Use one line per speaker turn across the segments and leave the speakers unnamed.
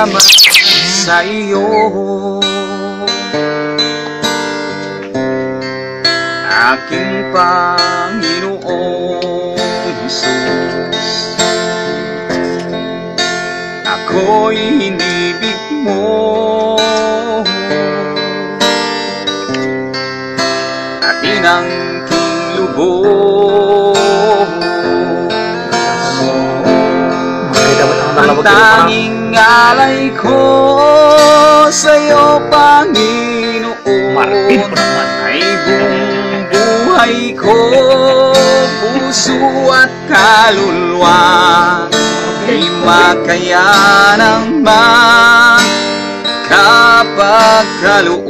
Salamat sa iyo. Aking Panginoong Jesus Ako'y inibig mo. At inangking lubos.
Makita mo ang ko
tanging alay ko sa'yo, Panginoon
Martin.
Ay. Buong buhay ko, puso at kaluluwa Di makayanang magkapagkaloob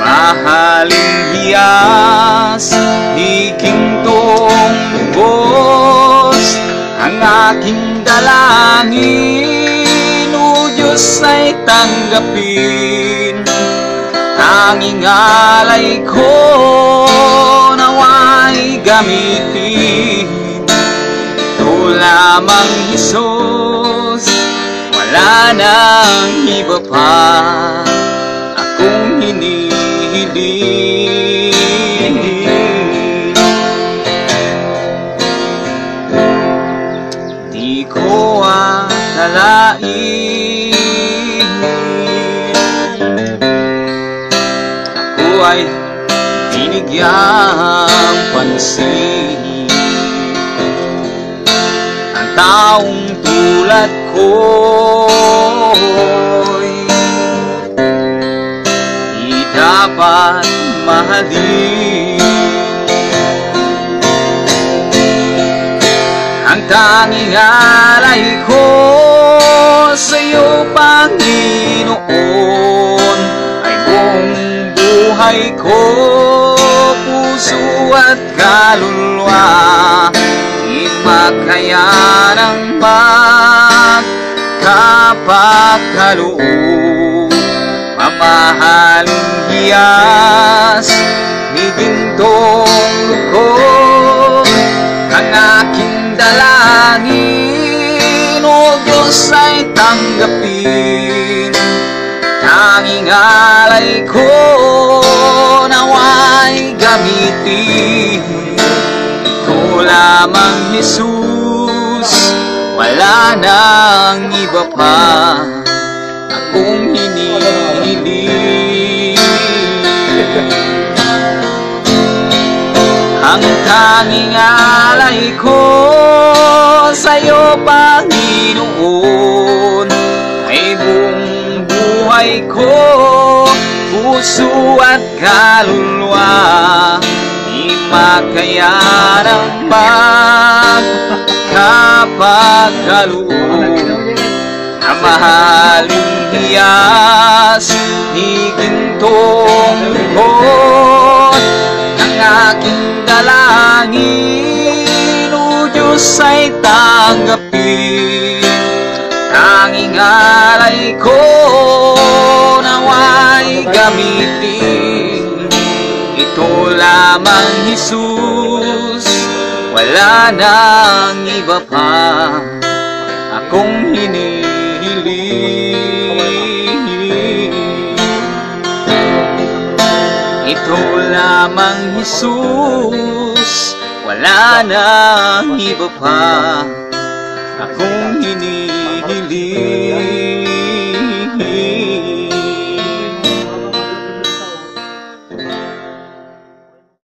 Mamahaling hiyas, higintong lubos Ang aking dalangin, o Diyos ay tanggapin Tanging alay ko, naway gamitin. Ito lamang Isus, wala nang iba pa Ako ay binigyang pansin. Ang taong tulad ko'y Di dapat mahalin. Ang tanging alay ko sa'yo, Panginoon buhay ko, puso at kaluluwa Di makayanang magkapagkaloob Mamahaling hiyas, higintong lukot Ang aking dalangin, o Diyos ay tanggapin Tanging alay ko, naway gamitin. Ito lamang Jesus, wala nang iba pa Akong hinihiling. Ang tanging alay ko sa'yo, Panginoon buhay ko, puso at kaluluwa Di makayanang magkapagkaloob Ang mahaling hiyas, higintong lukot Ang aking dalangin, o Diyos ay tanggapin Tanging alay ko, naway gamitin. Ito lamang Jesus, wala nang iba pa. Akong hinihiling. Ito lamang Jesus, wala nang iba pa. Akong 你。